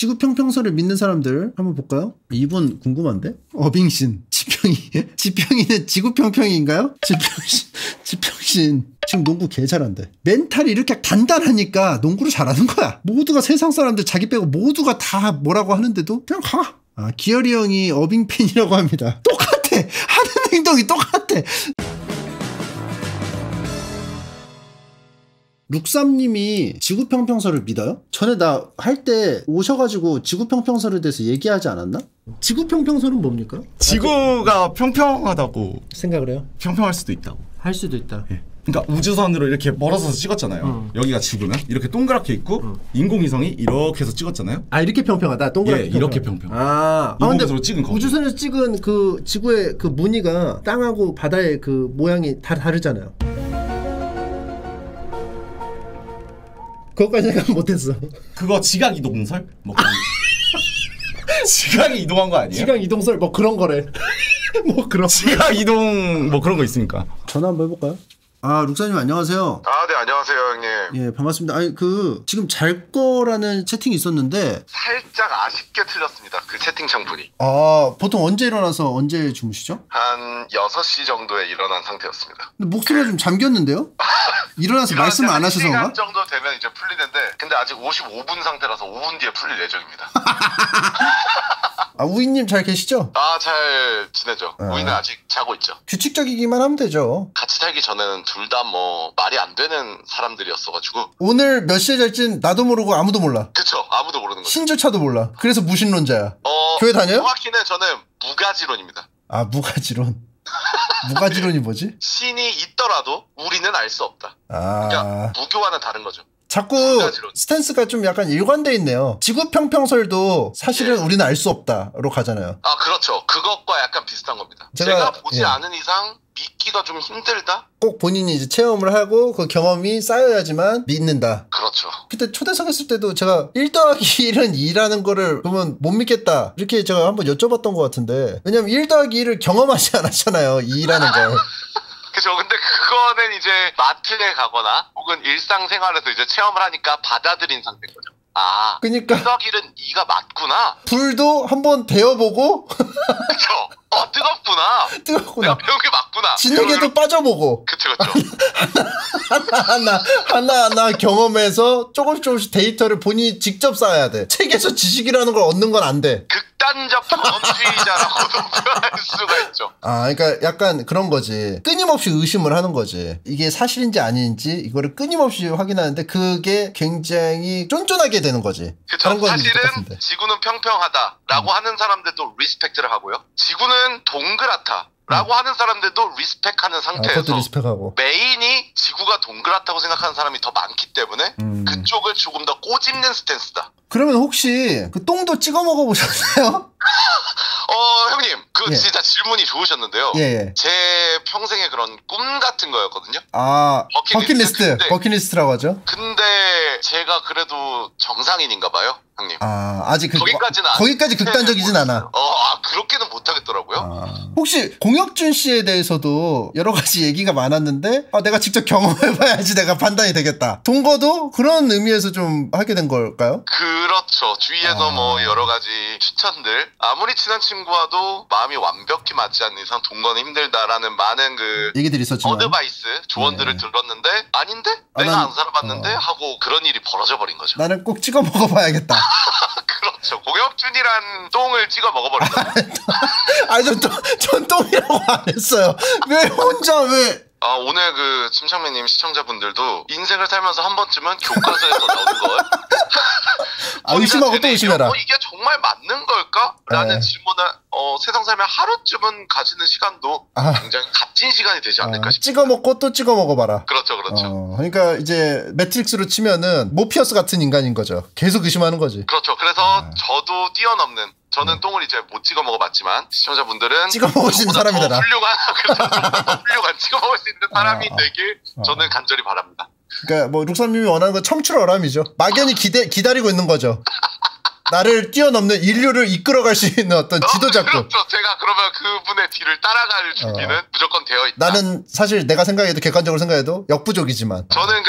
지구 평평설을 믿는 사람들 한번 볼까요? 이분 궁금한데? 어빙신 지평이 지평이는 지구 평평인가요? 지평신 지평신 지금 농구 개 잘한대. 멘탈이 이렇게 단단하니까 농구를 잘하는 거야. 모두가 세상 사람들 자기 빼고 모두가 다 뭐라고 하는데도 그냥 가. 아, 기열이 형이 어빙 팬이라고 합니다. 똑같아. 하는 행동이 똑같아. 룩삼님이 지구평평설을 믿어요? 전에 나 할 때 오셔가지고 지구평평설에 대해서 얘기하지 않았나? 지구평평설은 뭡니까? 지구가 평평하다고 생각을 해요? 평평할 수도 있다고. 할 수도 있다. 그러니까 우주선으로 이렇게 멀어서 찍었잖아요. 여기가 지구면 이렇게 동그랗게 있고 인공위성이 이렇게 해서 찍었잖아요. 아 이렇게 평평하다. 동그랗게 예, 이렇게 평평. 아, 아 인공위성으로 찍은 거. 우주선에서 찍은 그 지구의 그 무늬가 땅하고 바다의 그 모양이 다 다르잖아요. 그것까지 생각 못했어. 그거 지각 이동설? 뭐 그런 거. 지각이 이동한 거 아니에요? 시간 이동설 뭐 그런 거래. 뭐 그런. 지각 이동 뭐 그런 거 있으니까. 전화 한번 해볼까요? 아 룩사님 안녕하세요. 아, 네, 안녕하세요, 형님. 예 반갑습니다. 아니 그 지금 잘 거라는 채팅이 있었는데 살짝 아쉽게 틀렸습니다. 그 채팅 창 분이. 아 보통 언제 일어나서 언제 주무시죠? 한 6시 정도에 일어난 상태였습니다. 근데 목소리가 좀 잠겼는데요? 일어나서 말씀을 안 하셔서 그런가? 정도 되면 이제 풀리는데, 근데 아직 55분 상태라서 5분 뒤에 풀릴 예정입니다. 아 우이님 잘 계시죠? 아, 잘 지내죠. 아. 우리는 아직 자고 있죠. 규칙적이기만 하면 되죠. 같이 살기 전에는 둘 다 뭐 말이 안 되는 사람들이었어가지고. 오늘 몇 시에 잘진 나도 모르고 아무도 몰라. 그쵸. 아무도 모르는 거죠. 신조차도 몰라. 그래서 무신론자야. 어, 교회 다녀요? 정확히는 저는 무가지론입니다. 아 무가지론. 무가지론이 뭐지? 신이 있더라도 우리는 알 수 없다. 아 그러니까 무교와는 다른 거죠. 자꾸. 스탠스가 좀 약간 일관돼 있네요. 지구 평평설도 사실은 예. 우리는 알 수 없다로 가잖아요. 아 그렇죠. 그것과 약간 비슷한 겁니다. 제가- 제가, 보지 예. 않은 이상 믿기가 좀 힘들다. 꼭 본인이 이제 체험을 하고 그 경험이 쌓여야지만 믿는다. 그렇죠. 그때 초대석 했을 때도 제가 1 더하기 1은 2라는 거를 그러면 못 믿겠다. 이렇게 제가 한번 여쭤봤던 것 같은데. 왜냐면 1 더하기 1을 경험하지 않았잖아요. 2라는 걸. 그죠. 근데 그거는 이제 마트에 가거나 혹은 일상생활에서 이제 체험을 하니까 받아들인 상태인 거죠. 아, 그러니까 1은 2가 맞구나. 불도 한번 데워보고 그쵸. 어, 뜨겁구나. 내가 뜨겁구나. 배운 게 맞구나. 진흙에도 빠져보고 그쵸, 그쵸. 하나 하나 하나 경험해서 조금씩 조금씩 데이터를 본인이 직접 쌓아야 돼. 책에서 지식이라는 걸 얻는 건 안 돼. 극단적 경험주의자라고도 표현할 수가 있죠. 아, 그러니까 약간 그런 거지. 끊임없이 의심을 하는 거지. 이게 사실인지 아닌지 이거를 끊임없이 확인하는데 그게 굉장히 쫀쫀하게 되는 거지. 건 사실은 똑같은데. 음. 지구는 평평하다라고 하는 사람들도 respect를 하고요. 지구는 동그랗다 라고 하는 사람들도 respect하는 아, 상태에서 그것도 respect하고. main이 지구가 동그랗다고 생각하는 사람이 더 많기 때문에 음. 그쪽을 조금 더 꼬집는 stance다. 그러면 혹시 그 똥도 찍어 먹어 보셨어요? 어 형님 그 예. 진짜 질문이 좋으셨는데요. 예, 예. 제 평생의 그런 꿈 같은 거였거든요. 아, 버킷리스트. 버킷리스트. 네. 버킷리스트라고 하죠. 근데 제가 그래도 정상인인가 봐요, 형님. 아, 아직 그, 거기까지는 안- 거기까지 극단적이진 않아. 어, 아, 그렇게는 못 하겠더라고요. 아. 혹시 공혁준 씨에 대해서도 여러 가지 얘기가 많았는데 아, 내가 직접 경험해 봐야지 내가 판단이 되겠다. 동거도 그런 의미에서 좀 하게 된 걸까요? 그 렇죠. 주위에서 아. 뭐 여러 가지 추천들. 아무리 친한 친구와도 마음이 완벽히 맞지 않는 이상 동거는 힘들다라는 많은 그 얘기들이 있었지만 어드바이스, 조언들을 네. 들었는데 아닌데? 아, 내가 난- 안 살아봤는데? 어. 하고 그런 일이 벌어져 버린 거죠. 나는 꼭 찍어 먹어봐야겠다. 그렇죠. 공혁준이란 똥을 찍어 먹어버린 거죠. 아니 전, 똥- 전 똥이라고 안 했어요. 왜 혼자 왜? 아, 오늘 그 침착맨님 시청자분들도 인생을 살면서 한 번쯤은 교과서에서 나오는 걸 아, 의심하고 또 되뇌이며, 의심해라. 어, 이게 정말 맞는 걸까? 라는 네. 질문을 어, 세상 살면 하루쯤은 가지는 시간도 아. 굉장히 값진 시간이 되지 않을까 아, 싶어요. 찍어 먹고 또 찍어 먹어봐라. 그렇죠, 그렇죠. 어, 그러니까 이제 매트릭스로 치면은 모피어스 같은 인간인 거죠. 계속 의심하는 거지. 그렇죠. 그래서 아. 저도 뛰어넘는 저는 똥을 이제 못 찍어 먹어봤지만 시청자분들은 네. 찍어 먹을 수 있는 사람이다, 나. 더 훌륭한 훌륭한 찍어 먹을 수 있는 사람이 아, 아. 되길 아. 저는 간절히 바랍니다. 그러니까 뭐 룩삼님이 원하는 건 청출어람이죠. 막연히 기대 기다리고 있는 거죠. 나를 뛰어넘는 인류를 이끌어갈 수 있는 어떤 지도자급. 그렇죠. 제가 그러면 그분의 뒤를 따라갈 준비는 어. 무조건 되어 있다. 나는 사실 내가 생각해도 객관적으로 생각해도 역부족이지만. 저는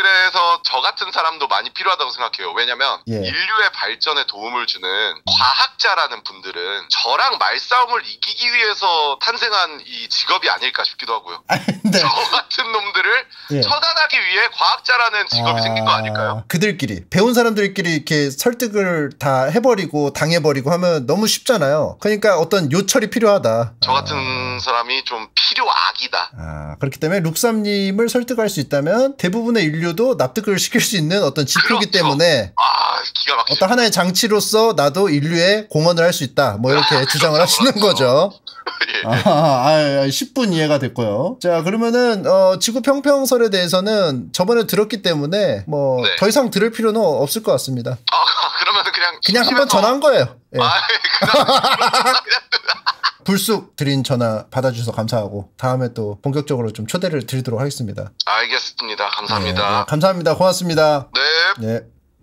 같은 사람도 많이 필요하다고 생각해요. 왜냐면 예. 인류의 발전에 도움을 주는 과학자라는 분들은 저랑 말싸움을 이기기 위해서 탄생한 이 직업이 아닐까 싶기도 하고요. 근데 저 같은 놈들을 예. 처단하기 위해 과학자라는 직업이 생긴 거 아닐까요? 그들끼리 배운 사람들끼리 이렇게 설득을 다 해버리고 당해버리고 하면 너무 쉽잖아요. 그러니까 어떤 요철이 필요하다. 저 같은 사람이 좀 필요악이다. 아, 그렇기 때문에 룩삼님을 설득할 수 있다면 대부분의 인류도 납득을 시킬 수 있는 어떤 지표기 그렇죠. 때문에 아. 어떤 하나의 장치로서 나도 인류에 공헌을 할 수 있다. 뭐 이렇게 주장을 하시는 거죠. 예. 아, 아, 아, 10분 이해가 됐고요. 자, 그러면은 어, 지구 평평설에 대해서는 저번에 들었기 때문에 뭐더 네. 이상 들을 필요는 없을 것 같습니다. 아 그러면 그냥 그냥 한번 전화한 거예요. 예. 아 그냥 그냥 불쑥 드린 전화 받아주셔서 감사하고 다음에 또 본격적으로 좀 초대를 드리도록 하겠습니다. 알겠습니다. 네, 네, 감사합니다. 감사합니다. 고맙습니다. 네. 네.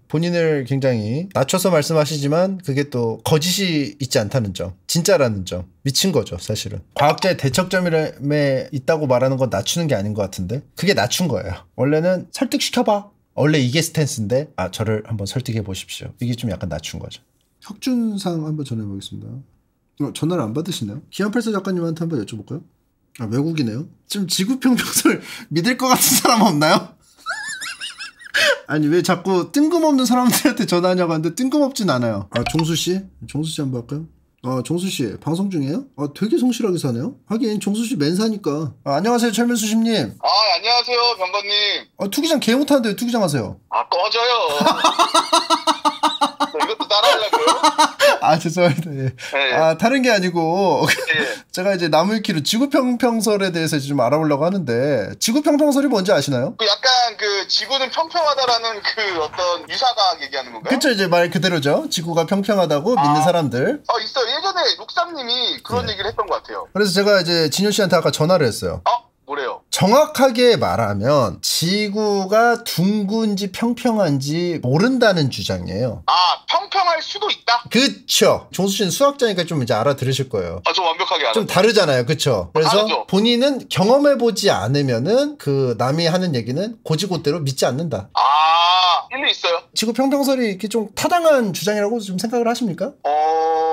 본인을 굉장히 낮춰서 말씀하시지만 그게 또 거짓이 있지 않다는 점, 진짜라는 점, 미친 거죠, 사실은. 과학자의 대척점에 있다고 말하는 건 낮추는 게 아닌 것 같은데 그게 낮춘 거예요. 원래는 설득시켜봐. 원래 이게 스탠스인데 아 저를 한번 설득해 보십시오. 이게 좀 약간 낮춘 거죠. 혁준상 한번 전해 보겠습니다. 어, 전화를 안 받으시나요? 기안팔사 작가님한테 한번 여쭤볼까요? 아 외국이네요. 지금 지구 평평설 믿을 것 같은 사람 없나요? 아니 왜 자꾸 뜬금없는 사람들한테 전화하냐고 하는데 뜬금없진 않아요. 아 종수 씨, 종수 씨 한번 할까요? 아 종수 씨 방송 중이에요? 아 되게 성실하게 사네요. 하긴 종수 씨 맨사니까. 아, 안녕하세요 철면수 심님. 아 안녕하세요 병건님. 아 투기장 개 못하는데 왜 투기장 하세요? 아 꺼져요. 저 이것도 따라하려고요? 아 죄송합니다. 예. 네. 아 다른 게 아니고 예. 제가 이제 나무위키로 지구평평설에 대해서 좀 알아보려고 하는데 지구평평설이 뭔지 아시나요? 그 약간 그 지구는 평평하다라는 그 어떤 유사과학 얘기하는 건가요? 그쵸 이제 말 그대로죠. 지구가 평평하다고 믿는 아. 사람들. 어 있어요. 예전에 룩삼님이 그런 네. 얘기를 했던 것 같아요. 그래서 제가 이제 진효 씨한테 아까 전화를 했어요. 어 뭐래요? 정확하게 말하면 지구가 둥근지 평평한지 모른다는 주장이에요. 아 평평할 수도 있다. 그쵸. 종수 씨는 수학자니까 좀 이제 알아들으실 거예요. 아저 완벽하게 알아. 좀 다르잖아요. 그쵸? 그래서 다르죠. 본인은 경험해보지 않으면은 그 남이 하는 얘기는 고지고대로 믿지 않는다. 아 일리 있어요. 지구 평평설이 이렇게 좀 타당한 주장이라고 좀 생각을 하십니까? 어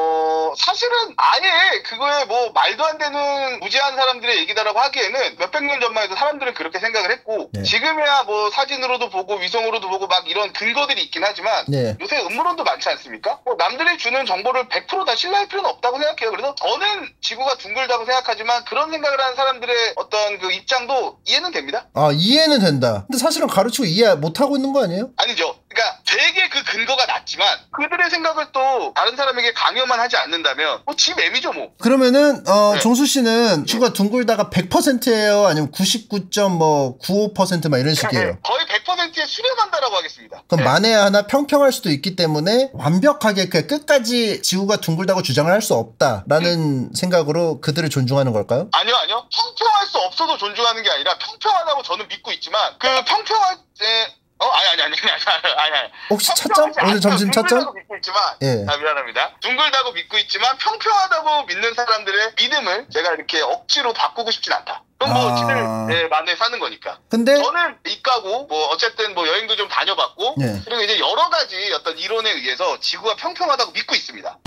사실은 아예 그거에 뭐 말도 안 되는 무지한 사람들의 얘기다라고 하기에는 몇백 년 전만 해도 사람들은 그렇게 생각을 했고 네. 지금이야 뭐 사진으로도 보고 위성으로도 보고 막 이런 근거들이 있긴 하지만 네. 요새 음모론도 많지 않습니까? 뭐 남들이 주는 정보를 100%다 신뢰할 필요는 없다고 생각해요. 그래서 저는 지구가 둥글다고 생각하지만 그런 생각을 하는 사람들의 어떤 그 입장도 이해는 됩니다. 아, 이해는 된다. 근데 사실은 가르치고 이해 못 하고 있는 거 아니에요? 아니죠. 그러니까 되게 그 근거가 낮지만 그들의 생각을 또 다른 사람에게 강요만 하지 않는다면 뭐지 맴이죠 뭐. 그러면은 어, 네. 종수 씨는 지구가 둥글다가 100%예요? 아니면 99.95%막 이런 식이에요? 거의 100%에 수렴한다라고 하겠습니다. 그럼 네. 만에 하나 평평할 수도 있기 때문에 완벽하게 그 끝까지 지구가 둥글다고 주장을 할 수 없다라는 생각으로 그들을 존중하는 걸까요? 아니요, 아니요. 평평할 수 없어도 존중하는 게 아니라 평평하다고 저는 믿고 있지만 그 평평할 때 어, 아니, 아니, 아니, 아니, 아니, 아니. 혹시? 평평하지 오늘. 점심? 둥글다고 믿고 있지만, 예. 아, 미안합니다. 둥글다고 믿고 있지만 평평하다고 믿는 사람들의 믿음을 제가 이렇게 억지로 바꾸고 싶진 않다. 그럼 뭐 아. 지들 네, 만에 사는 거니까. 근데 저는 이과고 뭐 어쨌든 뭐 여행도 좀 다녀봤고 네. 그리고 이제 여러 가지 어떤 이론에 의해서 지구가 평평하다고 믿고 있습니다.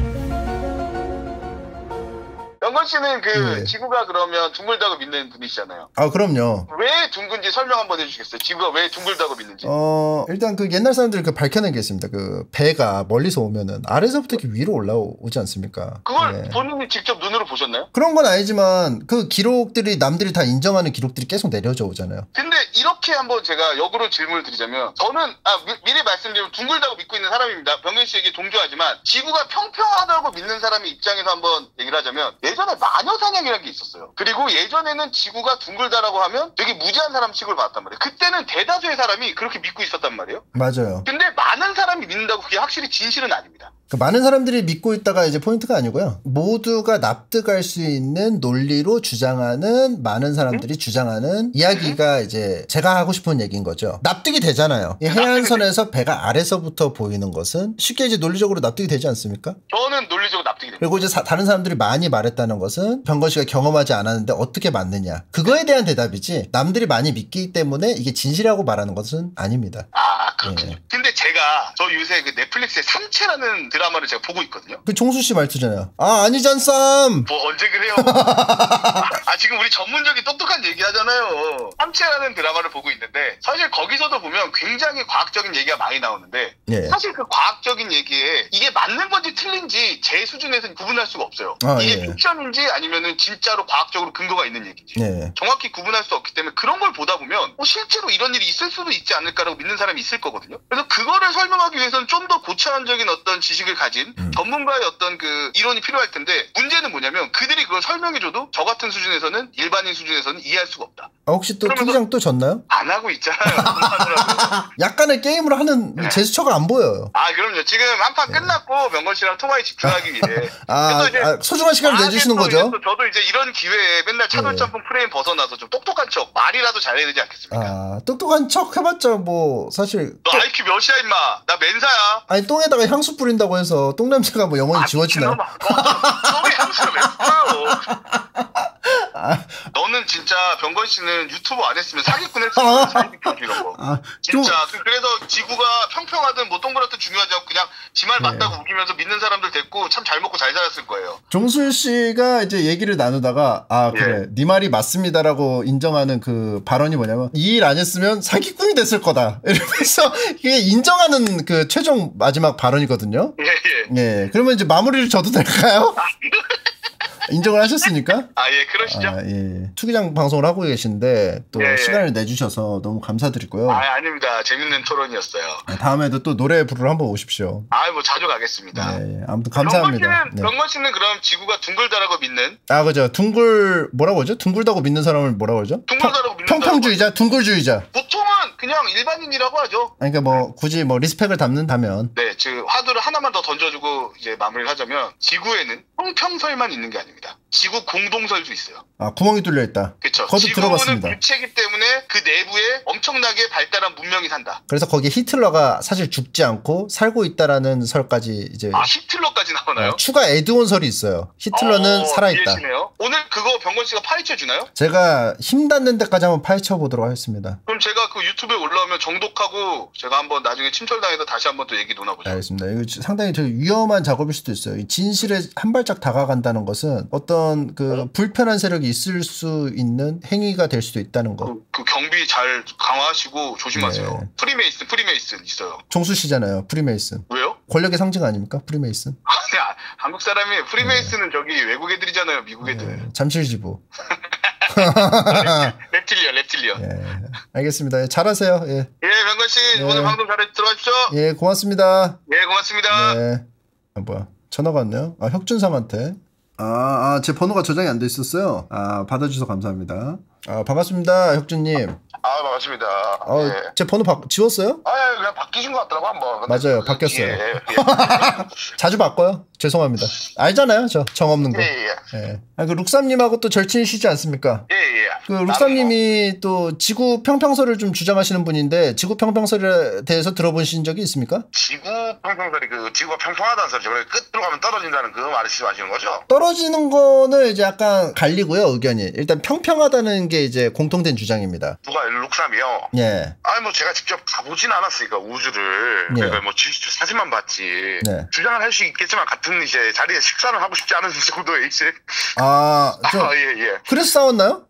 영건 씨는 그 네. 지구가 그러면 둥글다고 믿는 분이시잖아요. 아 그럼요. 왜 둥근지 설명 한번 해주시겠어요? 지구가 왜 둥글다고 믿는지. 어 일단 그 옛날 사람들 그 밝혀낸 게 있습니다. 그 배가 멀리서 오면은 아래서부터 이렇게 위로 올라오지 않습니까? 그걸 네. 본인이 직접 눈으로 보셨나요? 그런 건 아니지만 그 기록들이 남들이 다 인정하는 기록들이 계속 내려져 오잖아요. 근데 이렇게 한번 제가 역으로 질문을 드리자면 저는 아, 미, 리 말씀드리면 둥글다고 믿고 있는 사람입니다. 병현 씨에게 동조하지만 지구가 평평하다고 믿는 사람의 입장에서 한번 얘기를 하자면 예전에 마녀사냥이라는 게 있었어요. 그리고 예전에는 지구가 둥글다라고 하면 되게 무지한 사람 취급을 받았단 말이에요. 그때는 대다수의 사람이 그렇게 믿고 있었단 말이에요. 맞아요. 근데 많은 사람이 믿는다고 그게 확실히 진실은 아닙니다. 그 많은 사람들이 믿고 있다가 이제 포인트가 아니고요. 모두가 납득할 수 있는 논리로 주장하는 많은 사람들이 주장하는 이야기가 이제 제가 하고 싶은 얘기인 거죠. 납득이 되잖아요. 이 해안선에서 배가 아래서부터 보이는 것은 쉽게 이제 논리적으로 납득이 되지 않습니까? 저는 논리적으로 납득이 됩니다. 그리고 이제 사- 다른 사람들이 많이 말했다는 것은 병건 씨가 경험하지 않았는데 어떻게 맞느냐. 그거에 대한 대답이지 남들이 많이 믿기 때문에 이게 진실이라고 말하는 것은 아닙니다. 아 그렇군요. 네. 근데 제가 저 요새 그 넷플릭스의 삼체라는 드라마를 제가 보고 있거든요. 그 종수 씨 말투잖아요. 아, 아니잖 쌈! 뭐 언제 그래요? 아 지금 우리 전문적인 똑똑한 얘기 하잖아요. 삼체라는 드라마를 보고 있는데 사실 거기서도 보면 굉장히 과학적인 얘기가 많이 나오는데 예. 사실 그 과학적인 얘기에 이게 맞는 건지 틀린지 제 수준에서는 구분할 수가 없어요. 아, 이게 예. 픽션인지 아니면은 진짜로 과학적으로 근거가 있는 얘기인지. 예. 정확히 구분할 수 없기 때문에 그런 걸 보다 보면 어, 실제로 이런 일이 있을 수도 있지 않을까라고 믿는 사람이 있을 거 거든요. 그래서 그거를 설명하기 위해서는 좀 더 고차원적인 어떤 지식을 가진 음. 전문가의 어떤 그 이론이 필요할 텐데 문제는 뭐냐면 그들이 그걸 설명해줘도 저 같은 수준에서는 일반인 수준에서는 이해할 수가 없다. 아, 혹시 또 투기장 또 졌나요? 안 하고 있잖아요. 약간의 게임을 하는 네. 제스처가 안 보여요. 아 그럼요. 지금 한판 끝났고 명건 씨랑 통화에 집중하기 위해. 네. 아, 아, 소중한 시간을 아, 내주시는 또 거죠? 이제 또 저도 이제 이런 기회에 맨날 차돌짬뽕 프레임 벗어나서 좀 똑똑한 척 말이라도 잘해야 되지 않겠습니까? 아, 똑똑한 척 해봤자 뭐 사실 너 IQ 몇이야 임마? 나 멘사야. 아니 똥에다가 향수 뿌린다고 해서 똥 냄새가 뭐 영원히? 그놈아. 너, 너의 향수를 왜 뿌려요? 아, 너는 진짜 병건 씨는 유튜브 안 했으면 사기꾼 이런 거. 아, 좀 진짜 그- 그래서 지구가 평평하든 뭐 동그랗든 중요하지 않고 그냥 지말 네. 맞다고 우기면서 믿는 사람들 됐고 참 잘 먹고 잘 살았을 거예요. 종술 씨가 이제 얘기를 나누다가 아 예. 그래 네 말이 맞습니다라고 인정하는 그 발언이 뭐냐면 이 일 안 했으면 사기꾼이 됐을 거다 이러면서 이게 인정하는 그 최종 마지막 발언이거든요. 예 예. 예, 그러면 이제 마무리를 줘도 될까요? 인정을 하셨으니까? 아 예 그러시죠. 아, 예. 투기장 방송을 하고 계신데 또 예, 예. 시간을 내주셔서 너무 감사드리고요. 아 아닙니다. 재밌는 토론이었어요. 다음에도 또 노래 부르러 한번 오십시오. 아 뭐 자주 가겠습니다. 네, 아무튼 감사합니다. 병건 씨는 네. 그럼 지구가 둥글다라고 믿는 아, 그죠. 둥글, 뭐라고 하죠? 둥글다고 믿는 사람을 뭐라고 하죠? 둥글다라고 믿는 평평주의자, 둥글주의자. 보통은 그냥 일반인이라고 하죠. 그러니까 뭐, 굳이 뭐, 리스펙을 담는다면. 네, 즉 화두를 하나만 더 던져주고 이제 마무리를 하자면 지구에는 평평설만 있는 게 아닙니다. 지구 공동설도 있어요. 아, 구멍이 뚫려 있다. 그렇죠. 거듭 지구는 들어봤습니다. 물체이기 때문에 그 내부에 엄청나게 발달한 문명이 산다. 그래서 거기에 히틀러가 사실 죽지 않고 살고 있다라는 설까지 이제 아 히틀러까지 나오나요? 어, 추가 에드온설이 있어요. 히틀러는 어, 살아있다. 이해시네요. 오늘 그거 병건 씨가 파헤쳐 주나요? 제가 힘 닿는 데까지 한번 파헤쳐 보도록 하겠습니다. 그럼 제가 그 유튜브 에 올라오면 정독하고 제가 한번 나중에 침철당해서 다시 한번 또 얘기 나눠보죠. 알겠습니다. 이거 상당히 되게 위험한 작업일 수도 있어요. 이 진실에 한 발짝 다가간다는 것은 어떤 그 불편한 세력이 있을 수 있는 행위가 될 수도 있다는 거. 그, 그 경비 잘 강화하시고 조심하세요. 네. 프리메이슨, 프리메이슨 있어요. 종수 씨잖아요. 프리메이슨. 왜요? 권력의 상징 아닙니까? 프리메이슨. 아니, 아, 한국 사람이 프리메이슨은 저기 외국 애들이잖아요, 미국 애들. 네, 잠실지부. reptilian. 예. 알겠습니다. 예, 잘하세요. 예. 예, 병건 씨 네. 오늘 방송 잘 들어가십시오. 예, 고맙습니다. 예, 고맙습니다. 네. 아, 뭐야. 전화가 왔네요. 아, 혁준상한테. 아, 아, 제 번호가 저장이 안 돼 있었어요. 아, 받아주셔서 감사합니다. 아, 반갑습니다. 혁준님. 아, 반갑습니다. 아, 예. 제 번호 바, 지웠어요? 아, 예, 그냥 바뀌신 것 같더라고 한번. 맞아요, 그 바뀌었어요. 뒤에, 예, 자주 바꿔요. 죄송합니다. 알잖아요. 저 정 없는 거. 예, 예, 예. 아, 그 룩삼님하고 또 절친이시지 않습니까? 예, 예. 그 룩삼님이 또 지구 평평설을 좀 주장하시는 분인데 지구 평평설에 대해서 들어보신 적이 있습니까? 지구 평평설이 그 지구가 평평하다는 소리죠. 그래 끝으로 가면 떨어진다는 그 말씀하시는 거죠? 떨어지는 거는 이제 약간 갈리고요 의견이 일단 평평하다는 게 이제 공통된 주장입니다. 누가 룩삼이요? 예, 아니 뭐 제가 직접 가보진 않았으니까 우주를 네. 그러니까 뭐 지- 사진만 봤지 네. 주장을 할 수 있겠지만 같은 이제 자리에 식사를 하고 싶지 않은 정도의 이제 아, 좀 아예 예 그래서 싸웠나요?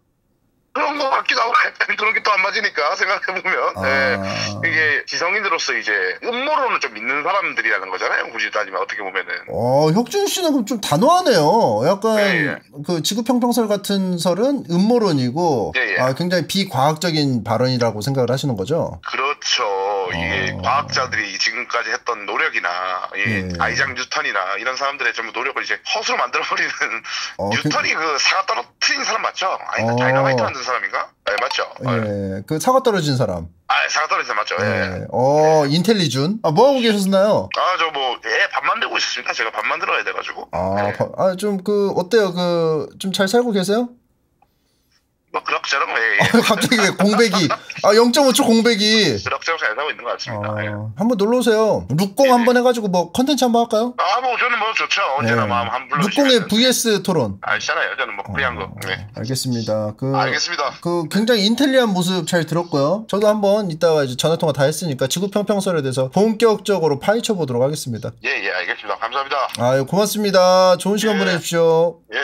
그런 거 같기도 하고 그런 게 또 안 맞으니까 생각해 보면 예. 아, 이게 지성인으로서 이제 음모론을 좀 믿는 사람들이라는 거잖아요 굳이 따지면 어떻게 보면은 어, 혁준 씨는 그럼 좀 단호하네요. 약간 예, 예. 그 지구 평평설 같은 설은 음모론이고 예, 예. 아, 굉장히 비과학적인 발언이라고 생각을 하시는 거죠. 그렇죠 이게 어. 과학자들이 지금까지 했던 노력이나 이 예. 아이작 뉴턴이나 이런 사람들의 전부 노력을 이제 허수로 만들어버리는 어, 그- 뉴턴이 그, 사과 떨어뜨린 사람 맞죠? 아니 어. 다이너마이트 만든 사람인가? 네 맞죠? 예. 예, 그 사과 떨어진 사람. 아 사과 떨어진 사람 맞죠? 예. 예. 어, 인텔리준. 아, 뭐 하고 계셨나요? 아 저뭐애밥 만들고 있었습니다. 제가 밥 만들어야 돼가지고. 아, 네. 바- 아, 좀 그 어때요? 그 좀 잘 살고 계세요? 뭐 그럭저럭 예, 예. 갑자기 왜 공백이? 아, 0.5초 공백이. 그럭저럭 잘 살고 있는 것 같습니다. 예. 아, 한번 놀러 오세요. 룩공 한번 해가지고 뭐 컨텐츠 한번 할까요? 아 뭐 저는 뭐 좋죠. 언제나 네. 마음 한 불러. 룩공의 vs 토론. 아시잖아요. 저는 뭐 코리안 거. 네. 알겠습니다. 그 알겠습니다. 그 굉장히 인텔리한 모습 잘 들었고요. 저도 한번 이따가 이제 전화 통화 다 했으니까 지구 평평설에 대해서 본격적으로 파헤쳐 보도록 하겠습니다. 예, 예, 알겠습니다. 감사합니다. 아유 고맙습니다. 좋은 시간 예. 보내십시오. 예.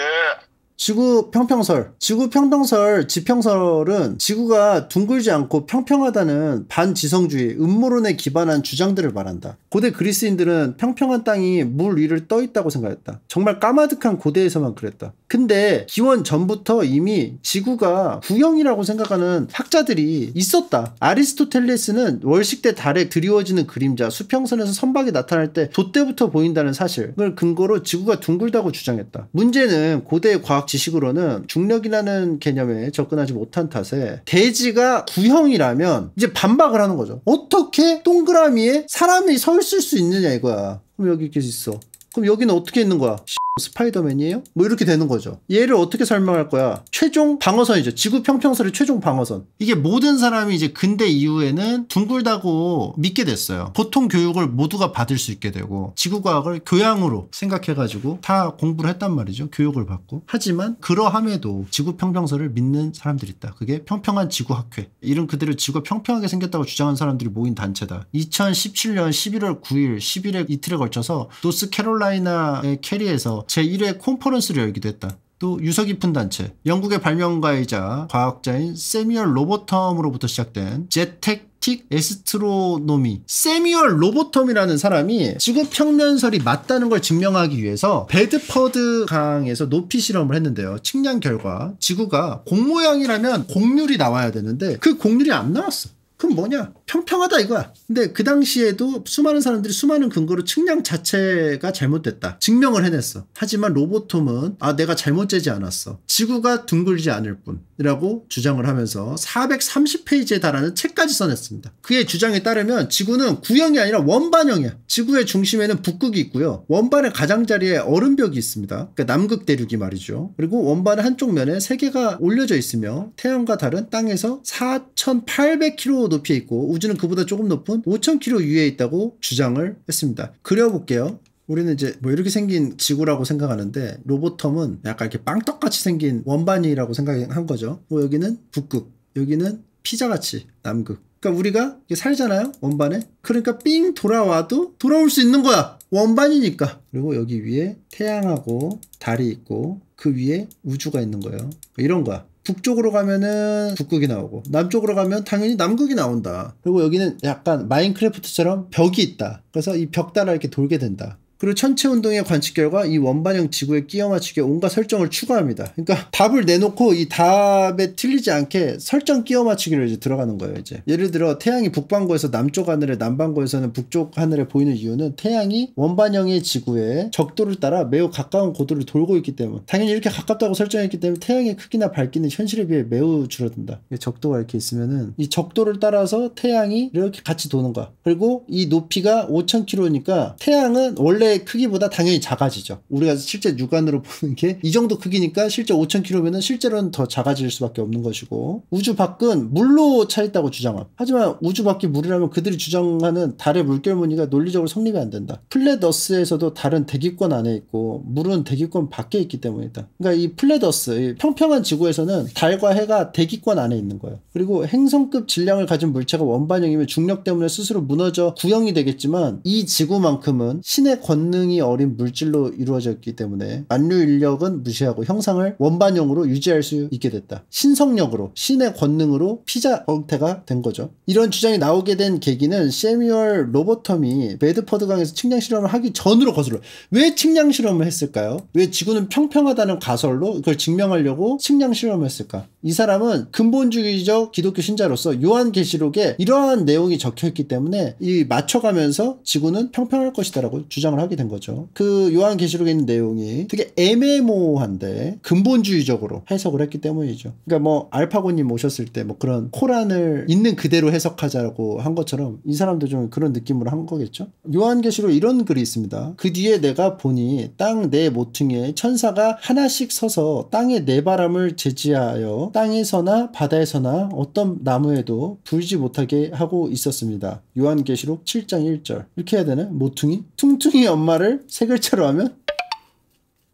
지구 평평설. 지구 평평설, 지평설은 지구가 둥글지 않고 평평하다는 반지성주의, 음모론에 기반한 주장들을 말한다. 고대 그리스인들은 평평한 땅이 물 위를 떠 있다고 생각했다. 정말 까마득한 고대에서만 그랬다. 근데 기원 전부터 이미 지구가 구형이라고 생각하는 학자들이 있었다. 아리스토텔레스는 월식 때 달에 드리워지는 그림자, 수평선에서 선박이 나타날 때 돛대부터 보인다는 사실을 근거로 지구가 둥글다고 주장했다. 문제는 고대의 과학 지식으로는 중력이라는 개념에 접근하지 못한 탓에 대지가 구형이라면 이제 반박을 하는 거죠. 어떻게 동그라미에 사람이 서 있을 수 있느냐 이거야. 그럼 여기 이렇게 있어. 그럼 여기는 어떻게 있는 거야? 스파이더맨이에요? 뭐 이렇게 되는 거죠. 얘를 어떻게 설명할 거야? 최종 방어선이죠. 지구 평평설의 최종 방어선. 이게 모든 사람이 이제 근대 이후에는 둥글다고 믿게 됐어요. 보통 교육을 모두가 받을 수 있게 되고 지구과학을 교양으로 생각해가지고 다 공부를 했단 말이죠. 교육을 받고. 하지만 그러함에도 지구 평평설을 믿는 사람들이 있다. 그게 평평한 지구학회. 이런 그들을 지구가 평평하게 생겼다고 주장한 사람들이 모인 단체다. 2017년 11월 9일, 10일에 이틀에 걸쳐서 노스캐롤라이나의 캐리에서 제1회 콘퍼런스를 열기도 했다. 또 유서 깊은 단체, 영국의 발명가이자 과학자인 세미얼 로버텀으로부터 시작된 Zetetic Astronomy 세미얼 로보텀이라는 사람이 지구 평면설이 맞다는 걸 증명하기 위해서 베드퍼드 강에서 높이 실험을 했는데요. 측량 결과 지구가 공 모양이라면 곡률이 나와야 되는데 그 곡률이 안 나왔어. 그럼 뭐냐? 평평하다 이거야. 근데 그 당시에도 수많은 사람들이 수많은 근거로 측량 자체가 잘못됐다. 증명을 해냈어. 하지만 로보톰은 아 내가 잘못 재지 않았어. 지구가 둥글지 않을 뿐이라고 주장을 하면서 430페이지에 달하는 책까지 써냈습니다. 그의 주장에 따르면 지구는 구형이 아니라 원반형이야. 지구의 중심에는 북극이 있고요. 원반의 가장자리에 얼음벽이 있습니다. 그러니까 남극 대륙이 말이죠. 그리고 원반의 한쪽 면에 세 개가 올려져 있으며 태양과 달은 땅에서 4,800km 높이에 있고 우주 는 그보다 조금 높은 5,000km 위에 있다고 주장을 했습니다. 그려볼게요. 우리는 이제 뭐 이렇게 생긴 지구라고 생각하는데 로보텀은 약간 이렇게 빵떡같이 생긴 원반이라고 생각한 거죠. 뭐 여기는 북극, 여기는 피자같이 남극. 그러니까 우리가 살잖아요 원반에. 그러니까 삥 돌아와도 돌아올 수 있는 거야. 원반이니까. 그리고 여기 위에 태양하고 달이 있고 그 위에 우주가 있는 거예요. 이런 거야. 북쪽으로 가면은 북극이 나오고 남쪽으로 가면 당연히 남극이 나온다. 그리고 여기는 약간 마인크래프트처럼 벽이 있다. 그래서 이 벽 따라 이렇게 돌게 된다. 그리고 천체 운동의 관측 결과 이 원반형 지구에 끼워 맞추기 온갖 설정을 추가합니다. 그러니까 답을 내놓고 이 답에 틀리지 않게 설정 끼워 맞추기를 이제 들어가는 거예요, 이제. 예를 들어 태양이 북반구에서 남쪽 하늘에 남반구에서는 북쪽 하늘에 보이는 이유는 태양이 원반형의 지구에 적도를 따라 매우 가까운 고도를 돌고 있기 때문. 당연히 이렇게 가깝다고 설정했기 때문에 태양의 크기나 밝기는 현실에 비해 매우 줄어든다. 적도가 이렇게 있으면은 이 적도를 따라서 태양이 이렇게 같이 도는 거야. 그리고 이 높이가 5,000km니까 태양은 원래 크기보다 당연히 작아지죠. 우리가 실제 육안으로 보는 게 이 정도 크기니까 실제 5,000km면은 실제로는 더 작아질 수밖에 없는 것이고 우주 밖은 물로 차 있다고 주장함. 하지만 우주 밖이 물이라면 그들이 주장하는 달의 물결 무늬가 논리적으로 성립이 안 된다. flat earth에서도 달은 대기권 안에 있고 물은 대기권 밖에 있기 때문이다. 그러니까 이 flat earth, 이 평평한 지구에서는 달과 해가 대기권 안에 있는 거예요. 그리고 행성급 질량을 가진 물체가 원반형이면 중력 때문에 스스로 무너져 구형이 되겠지만 이 지구만큼은 신의 권 권능이 어린 물질로 이루어졌기 때문에 만유인력은 무시하고 형상을 원반형으로 유지할 수 있게 됐다. 신성력으로 신의 권능으로 피자 형태가 된 거죠. 이런 주장이 나오게 된 계기는 세뮤얼 로버텀이 베드퍼드 강에서 측량 실험을 하기 전으로 거슬러. 왜 측량 실험을 했을까요? 왜 지구는 평평하다는 가설로 그걸 증명하려고 측량 실험을 했을까? 이 사람은 근본주의적 기독교 신자로서 요한계시록에 이러한 내용이 적혀 있기 때문에 이 맞춰가면서 지구는 평평할 것이다라고 주장을 하게 된 거죠. 그 요한계시록에 있는 내용이 되게 애매모호한데 근본주의적으로 해석을 했기 때문이죠. 그러니까 뭐 알파고님 오셨을 때 뭐 그런 코란을 있는 그대로 해석하자고 한 것처럼 이 사람도 좀 그런 느낌으로 한 거겠죠. 요한계시록 이런 글이 있습니다. 그 뒤에 내가 보니 땅 네 모퉁이에 천사가 하나씩 서서 땅의 네 바람을 제지하여 땅에서나 바다에서나 어떤 나무에도 불지 못하게 하고 있었습니다. 요한계시록 7장 1절. 이렇게 해야 되나? 모퉁이? 퉁퉁이 엄마를 세 글자로 하면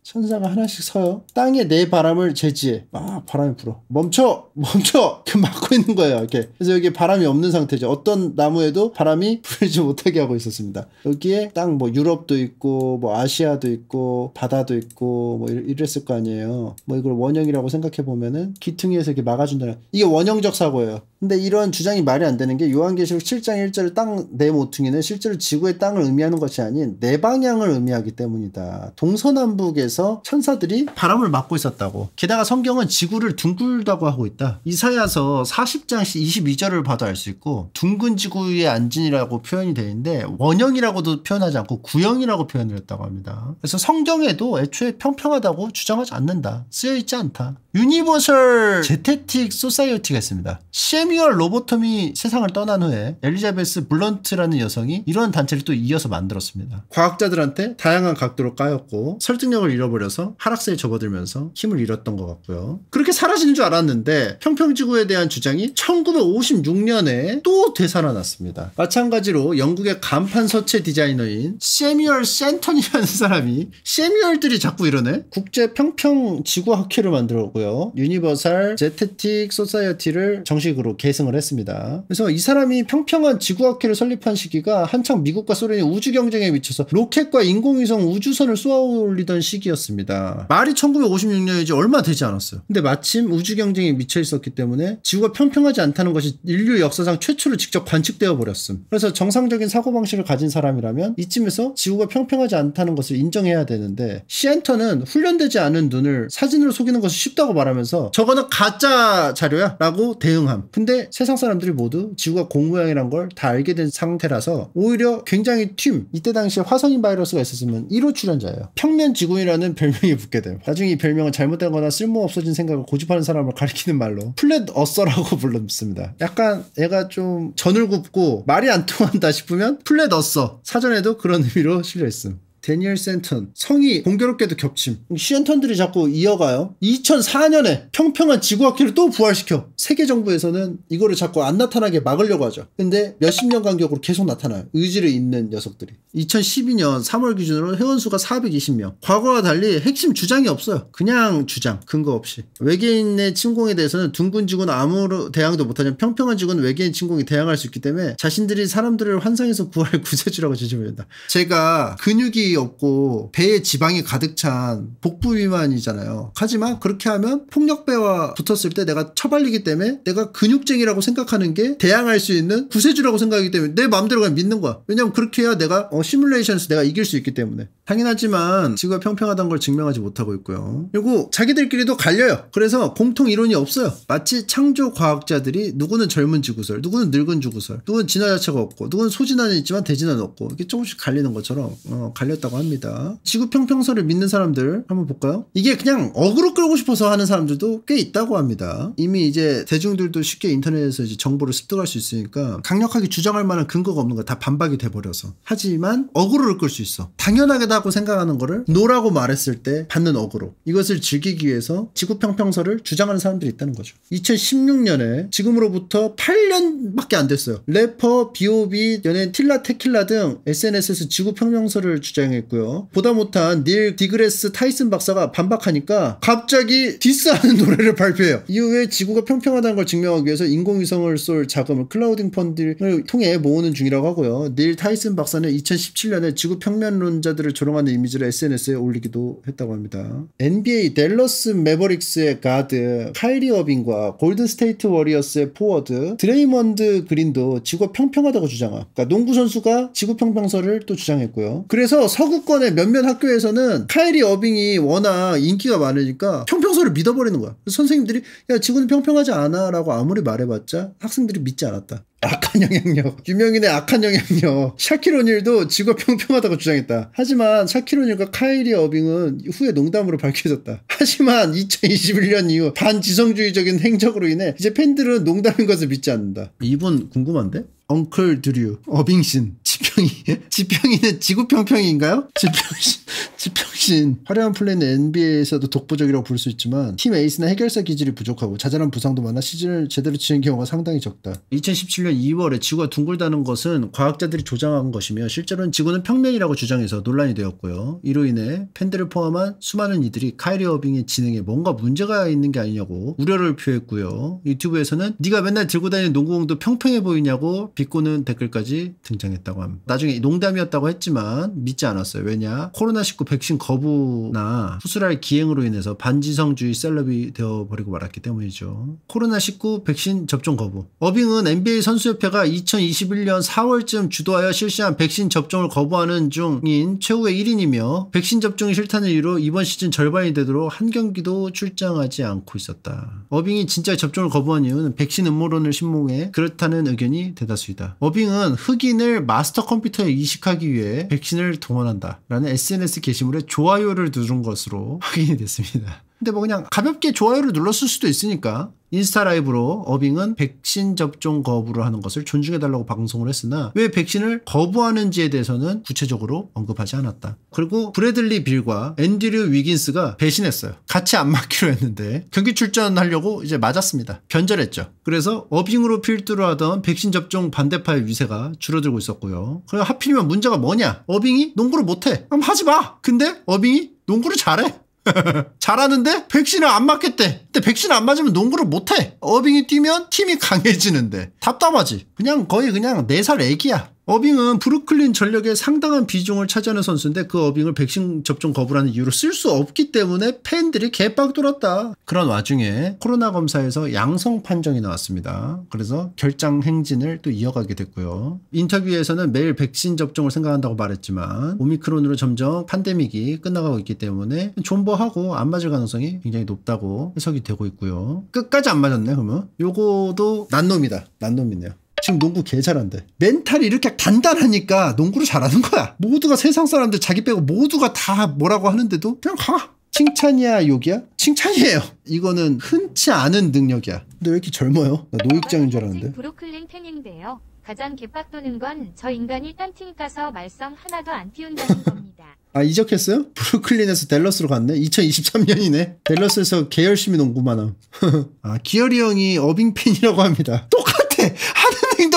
천사가 하나씩 서요. 땅에 내 바람을 제지해. 아, 바람이 불어. 멈춰! 멈춰! 그 막고 있는 거예요. 이렇게. 그래서 여기 바람이 없는 상태죠. 어떤 나무에도 바람이 불지 못하게 하고 있었습니다. 여기에 땅 뭐 유럽도 있고, 뭐 아시아도 있고, 바다도 있고, 뭐 이랬을 거 아니에요. 뭐 이걸 원형이라고 생각해 보면은 기퉁이에서 이렇게 막아준다는. 이게 원형적 사고예요. 근데 이런 주장이 말이 안 되는 게 요한계시록 7장 1절 땅 내 모퉁이는 실제로 지구의 땅을 의미하는 것이 아닌 내 방향을 의미하기 때문이다. 동서남북에서 천사들이 바람을 막고 있었다고. 게다가 성경은 지구를 둥글다고 하고 있다. 이사야서 40장 22절을 봐도 알 수 있고 둥근 지구의 앉은 이라고 표현이 되어 있는데 원형이라고도 표현하지 않고 구형이라고 표현을 했다고 합니다. 그래서 성경에도 애초에 평평하다고 주장하지 않는다. 쓰여 있지 않다. Universal Zetetic Society가 있습니다. 세미얼 로보텀이 세상을 떠난 후에 엘리자베스 블런트라는 여성이 이런 단체를 또 이어서 만들었습니다. 과학자들한테 다양한 각도로 까였고 설득력을 잃어버려서 하락세에 접어들면서 힘을 잃었던 것 같고요. 그렇게 사라진 줄 알았는데 평평지구에 대한 주장이 1956년에 또 되살아났습니다. 마찬가지로 영국의 간판 서체 디자이너인 세미얼 센턴이라는 사람이 세미얼들이 자꾸 이러네? 국제 평평 지구 학회를 만들었고 있고요. Universal Zetetic Society를 정식으로 계승을 했습니다. 그래서 이 사람이 평평한 지구학회를 설립한 시기가 한창 미국과 소련이 우주 경쟁에 미쳐서 로켓과 인공위성 우주선을 쏘아 올리던 시기였습니다. 말이 1956년이지 얼마 되지 않았어요. 근데 마침 우주 경쟁에 미쳐 있었기 때문에 지구가 평평하지 않다는 것이 인류 역사상 최초로 직접 관측되어 버렸음. 그래서 정상적인 사고방식을 가진 사람이라면 이쯤에서 지구가 평평하지 않다는 것을 인정해야 되는데 시엔턴은 훈련되지 않은 눈을 사진으로 속이는 것이 쉽다고 틀다고 말하면서 저거는 가짜 자료야 라고 대응함. 근데 세상 사람들이 모두 지구가 공모양이란 걸 다 알게 된 상태라서 오히려 굉장히 튀임. 이때 당시에 화성인 바이러스가 있었으면 1호 출연자예요. 평면 지구인이라는 별명이 붙게 돼요. 나중에 이 별명은 잘못된 거나 쓸모 없어진 생각을 고집하는 사람을 가리키는 말로 플랫 어서라고 불렀습니다. 약간 애가 좀 전을 굽고 말이 안 통한다 싶으면 플랫 어서 사전에도 그런 의미로 실려있음. 데니얼 센턴. 성이 공교롭게도 겹침. 시엔턴들이 자꾸 이어가요. 2004년에 평평한 지구학회를 또 부활시켜. 세계 정부에서는 이거를 자꾸 안 나타나게 막으려고 하죠. 근데 몇십 년 간격으로 계속 나타나요. 의지를 잇는 녀석들이. 2012년 3월 기준으로 회원수가 420명. 과거와 달리 핵심 주장이 없어요. 그냥 주장 근거 없이. 외계인의 침공에 대해서는 둥근 지구는 아무로 대항도 못하지만 평평한 지구는 외계인 침공이 대항할 수 있기 때문에 자신들이 사람들을 환상에서 구할 구세주라고 지지합니다. 제가 근육이 없고 배에 지방이 가득 찬 복부 비만이잖아요. 하지만 그렇게 하면 폭력배와 붙었을 때 내가 처발리기 때문에 내가 근육쟁이라고 생각하는 게 대항할 수 있는 구세주라고 생각하기 때문에 내 마음대로 그냥 믿는 거야. 왜냐면 그렇게 해야 내가 어, 시뮬레이션에서 내가 이길 수 있기 때문에. 당연하지만 지구가 평평하다는 걸 증명하지 못하고 있고요. 그리고 자기들끼리도 갈려요. 그래서 공통 이론이 없어요. 마치 창조 과학자들이 누구는 젊은 지구설, 누구는 늙은 지구설, 누구는 진화 자체가 없고, 누구는 소진화는 있지만 대진화는 없고 이게 조금씩 갈리는 것처럼 어, 갈려 있다고 합니다. 지구 평평설을 믿는 사람들 한번 볼까요? 이게 그냥 어그로 끌고 싶어서 하는 사람들도 꽤 있다고 합니다. 이미 이제 대중들도 쉽게 인터넷에서 이제 정보를 습득할 수 있으니까 강력하게 주장할 만한 근거가 없는 거 다 반박이 돼버려서. 하지만 어그로를 끌 수 있어. 당연하게다고 생각하는 거를 no라고 말했을 때 받는 어그로. 이것을 즐기기 위해서 지구 평평설을 주장하는 사람들이 있다는 거죠. 2016년에 지금으로부터 8년밖에 안 됐어요. 래퍼, B.O.B, 연예인 틸라 테킬라 등 SNS에서 지구 평평설을 주장 주장했고요. 보다 못한 닐 디그레스 타이슨 박사가 반박하니까 갑자기 디스하는 노래를 발표해요. 이후에 지구가 평평하다는 걸 증명하기 위해서 인공위성을 쏠 자금을 클라우딩 펀드를 통해 모으는 중이라고 하고요. 닐 타이슨 박사는 2017년에 지구 평면론자들을 조롱하는 이미지를 SNS에 올리기도 했다고 합니다. NBA 델러스 매버릭스의 가드 카이리 어빙과 골든 스테이트 워리어스의 포워드 드레이먼드 그린도 지구가 평평하다고 주장하. 그러니까 농구 선수가 지구 평평설을 또 주장했고요. 그래서 서구권의 몇몇 학교에서는 카이리 어빙이 워낙 인기가 많으니까 평평설을 믿어버리는 거야. 선생님들이 야 지구는 평평하지 않아라고 아무리 말해봤자 학생들이 믿지 않았다. 악한 영향력. 유명인의 악한 영향력. 샤키로닐도 지구가 평평하다고 주장했다. 하지만 샤키로닐과 카이리 어빙은 후에 농담으로 밝혀졌다. 하지만 2021년 이후 반지성주의적인 행적으로 인해 이제 팬들은 농담인 것을 믿지 않는다. 이분 궁금한데? 엉클 드류, 어빙신, 지평이, 지평이는 지구평평인가요? 지평신, 지평신. 화려한 플레이는 NBA에서도 독보적이라고 볼 수 있지만 팀 에이스나 해결사 기질이 부족하고 자잘한 부상도 많아 시즌을 제대로 치는 경우가 상당히 적다. 2017년 2월에 지구가 둥글다는 것은 과학자들이 조장한 것이며 실제로는 지구는 평면이라고 주장해서 논란이 되었고요. 이로 인해 팬들을 포함한 수많은 이들이 카이리 어빙의 진행에 뭔가 문제가 있는 게 아니냐고 우려를 표했고요. 유튜브에서는 네가 맨날 들고 다니는 농구공도 평평해 보이냐고 비꼬는 댓글까지 등장했다고 합니다. 나중에 농담이었다고 했지만 믿지 않았어요. 왜냐? 코로나19 백신 거부나 수술할 기행으로 인해서 반지성주의 셀럽이 되어버리고 말았기 때문이죠. 코로나19 백신 접종 거부. 어빙은 NBA 선수협회가 2021년 4월쯤 주도하여 실시한 백신 접종을 거부하는 중인 최후의 1인이며 백신 접종이 싫다는 이유로 이번 시즌 절반이 되도록 한 경기도 출장하지 않고 있었다. 어빙이 진짜 접종을 거부한 이유는 백신 음모론을 신봉해 그렇다는 의견이 대다수이다. 어빙은 흑인을 마스터 컴퓨터에 이식하기 위해 백신을 동원한다. 라는 SNS 게시 물에 좋아요를 누른 것으로 확인이 됐습니다. 근데 뭐 그냥 가볍게 좋아요를 눌렀을 수도 있으니까 인스타 라이브로 어빙은 백신 접종 거부를 하는 것을 존중해달라고 방송을 했으나 왜 백신을 거부하는지에 대해서는 구체적으로 언급하지 않았다. 그리고 브래들리 빌과 앤드류 위긴스가 배신했어요. 같이 안 맞기로 했는데 경기 출전하려고 이제 맞았습니다. 변절했죠. 그래서 어빙으로 필두로 하던 백신 접종 반대파의 위세가 줄어들고 있었고요. 그럼 하필이면 문제가 뭐냐? 어빙이 농구를 못해. 그럼 하지 마. 근데 어빙이 농구를 잘해. 잘하는데 백신을 안 맞겠대. 근데 백신 안 맞으면 농구를 못해. 어빙이 뛰면 팀이 강해지는데 답답하지. 그냥 거의 그냥 4살 애기야. 어빙은 브루클린 전력의 상당한 비중을 차지하는 선수인데 그 어빙을 백신 접종 거부라는 이유로 쓸 수 없기 때문에 팬들이 개빡 돌았다. 그런 와중에 코로나 검사에서 양성 판정이 나왔습니다. 그래서 결장 행진을 또 이어가게 됐고요. 인터뷰에서는 매일 백신 접종을 생각한다고 말했지만 오미크론으로 점점 판데믹이 끝나가고 있기 때문에 존버하고 안 맞을 가능성이 굉장히 높다고 해석이 되고 있고요. 끝까지 안 맞았네 그러면 요거도 난놈이다. 난놈이네요. 지금 농구 개 잘한대. 멘탈이 이렇게 단단하니까 농구를 잘하는 거야. 모두가 세상 사람들 자기 빼고 모두가 다 뭐라고 하는데도 그냥 가. 칭찬이야 욕이야? 칭찬이에요. 이거는 흔치 않은 능력이야. 근데 왜 이렇게 젊어요? 나 노익장인 줄 알았는데. 브루클린 팬인데요. 가장 개빡도는 건 저 인간이 딴 팀 가서 말썽 하나도 안 피운다는 겁니다. 아 이적했어요? 브루클린에서 댈러스로 갔네? 2023년이네? 댈러스에서 개 열심히 농구만 함. 아 기열이 형이 어빙 팬이라고 합니다. 똑같아!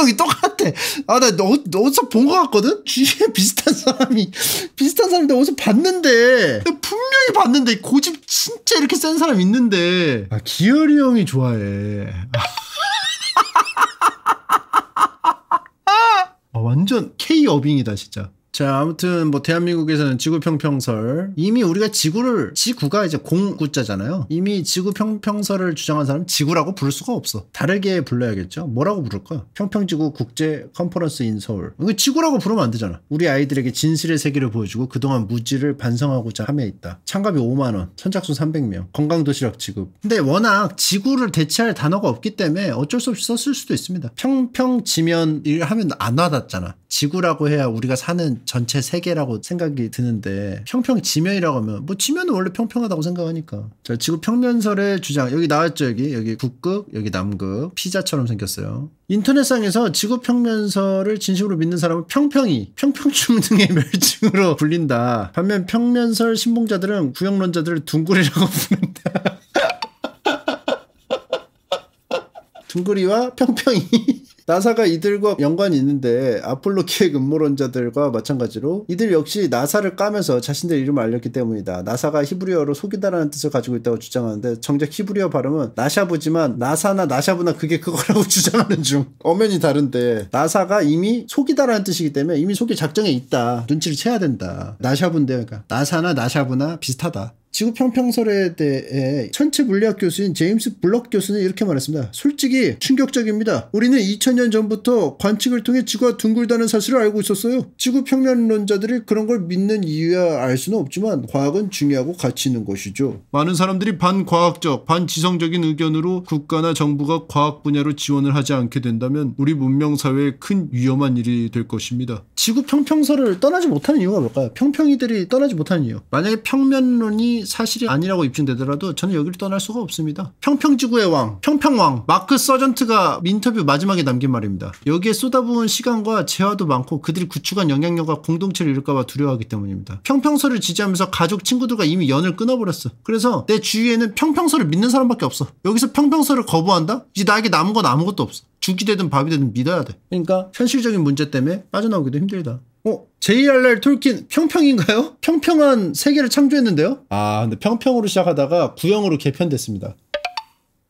행동이 똑같아! 아 나 어디서 본 것 같거든? 주위에 비슷한 사람이 비슷한 사람인데 어디서 봤는데 분명히 봤는데 고집 진짜 이렇게 센 사람 있는데 아 기열이 형이 좋아해. 아, 완전 K 어빙이다 진짜. 자, 아무튼 뭐 대한민국에서는 지구 평평설 이미 우리가 지구를 지구가 이제 공 구 자잖아요. 이미 지구 평평설을 주장한 사람 지구라고 부를 수가 없어. 다르게 불러야겠죠. 뭐라고 부를까? 평평지구 국제 컨퍼런스 in 서울. 이거 지구라고 부르면 안 되잖아. 우리 아이들에게 진실의 세계를 보여주고 그동안 무지를 반성하고자 함에 있다. 참가비 5만 원, 선착순 300명, 건강 도시락 지급. 근데 워낙 지구를 대체할 단어가 없기 때문에 어쩔 수 없이 썼을 수도 있습니다. 평평지면을 하면 안 와닿잖아. 지구라고 해야 우리가 사는 전체 세계라고 생각이 드는데 평평 지면이라고 하면 뭐 지면은 원래 평평하다고 생각하니까. 자 지구 평면설의 주장. 여기 나왔죠 여기? 여기 북극 여기 남극. 피자처럼 생겼어요. 인터넷상에서 지구 평면설을 진심으로 믿는 사람은 평평이 평평증 등의 멸증으로 불린다. 반면 평면설 신봉자들은 구역론자들을 둥글이라고 부른다. 둥글이와 평평이 나사가 이들과 연관이 있는데 아폴로 계획 음모론자들과 마찬가지로 이들 역시 나사를 까면서 자신들 이름을 알렸기 때문이다. 나사가 히브리어로 속이다라는 뜻을 가지고 있다고 주장하는데 정작 히브리어 발음은 나샤브지만 나사나 나샤브나 그게 그거라고 주장하는 중 엄연히 다른데 나사가 이미 속이다라는 뜻이기 때문에 이미 속일 작정에 있다. 눈치를 채야 된다. 나샤브인데 그러니까 나사나 나샤브나 비슷하다. 지구 평평설에 대해 천체 물리학 교수인 제임스 블럭 교수는 이렇게 말했습니다. 솔직히 충격적입니다. 우리는 2000년 전부터 관측을 통해 지구가 둥글다는 사실을 알고 있었어요. 지구 평면론자들이 그런 걸 믿는 이유야 알 수는 없지만 과학은 중요하고 가치 있는 것이죠. 많은 사람들이 반과학적, 반지성적인 의견으로 국가나 정부가 과학 분야로 지원을 하지 않게 된다면 우리 문명 사회에 큰 위험한 일이 될 것입니다. 지구 평평설을 떠나지 못하는 이유가 뭘까요? 평평이들이 떠나지 못하는 이유. 만약에 평면론이 사실이 아니라고 입증되더라도 저는 여기를 떠날 수가 없습니다. 평평지구의 왕, 평평왕, 마크 서전트가 인터뷰 마지막에 남긴 말입니다. 여기에 쏟아부은 시간과 재화도 많고 그들이 구축한 영향력과 공동체를 잃을까봐 두려워하기 때문입니다. 평평설을 지지하면서 가족, 친구들과 이미 연을 끊어버렸어. 그래서 내 주위에는 평평설을 믿는 사람밖에 없어. 여기서 평평설을 거부한다? 이제 나에게 남은 건 아무것도 없어. 죽이 되든 밥이 되든 믿어야 돼. 그러니까 현실적인 문제 때문에 빠져나오기도 힘들다. 어? J.R.R. 톨킨 평평인가요? 평평한 세계를 창조했는데요? 아, 근데 평평으로 시작하다가 구형으로 개편됐습니다.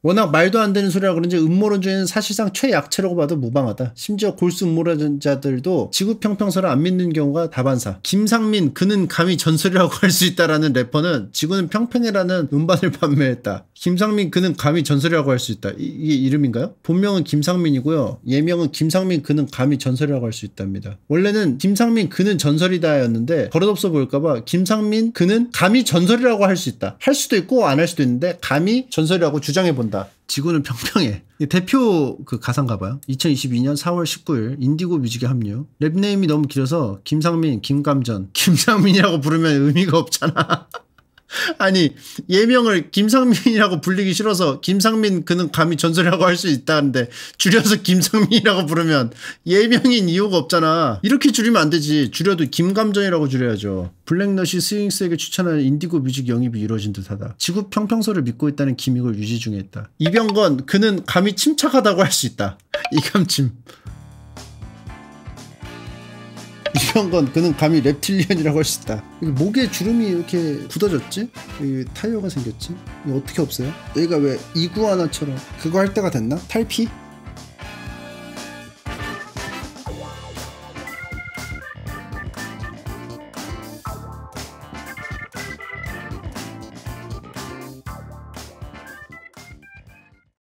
워낙 말도 안 되는 소리라 그런지 음모론주의는 사실상 최약체라고 봐도 무방하다. 심지어 골수 음모론자들도 지구 평평설을 안 믿는 경우가 다반사. 김상민 그는 감히 전설이라고 할 수 있다라는 래퍼는 지구는 평평이라는 음반을 판매했다. 김상민 그는 감히 전설이라고 할 수 있다. 이, 이게 이름인가요? 본명은 김상민이고요. 예명은 김상민 그는 감히 전설이라고 할 수 있답니다. 원래는 김상민 그는 전설이다였는데 버릇없어 보일까봐 김상민 그는 감히 전설이라고 할 수 있다. 할 수도 있고 안 할 수도 있는데 감히 전설이라고 주장해 본다. 지구는 평평해. 대표 그 가사인가 봐요. 2022년 4월 19일 인디고 뮤직에 합류. rap name이 너무 길어서 김상민, 김감전, 김상민이라고 부르면 의미가 없잖아. 아니 예명을 김상민이라고 불리기 싫어서 김상민 그는 감히 전설이라고 할 수 있다는데 줄여서 김상민이라고 부르면 예명인 이유가 없잖아. 이렇게 줄이면 안 되지. 줄여도 김감전이라고 줄여야죠. 블랙넛이 스윙스에게 추천하는 인디고 뮤직 영입이 이루어진 듯하다. 지구 평평설을 믿고 있다는 gimmick을 유지 중에 있다. 이병건 그는 감히 침착하다고 할 수 있다. 이감침 이런 건 그는 감히 reptilian이라고 할 수 있다. 목에 주름이 이렇게 굳어졌지? 이 타이어가 생겼지? 어떻게 없어요? 얘가 왜 이구아나처럼 그거 할 때가 됐나? 탈피?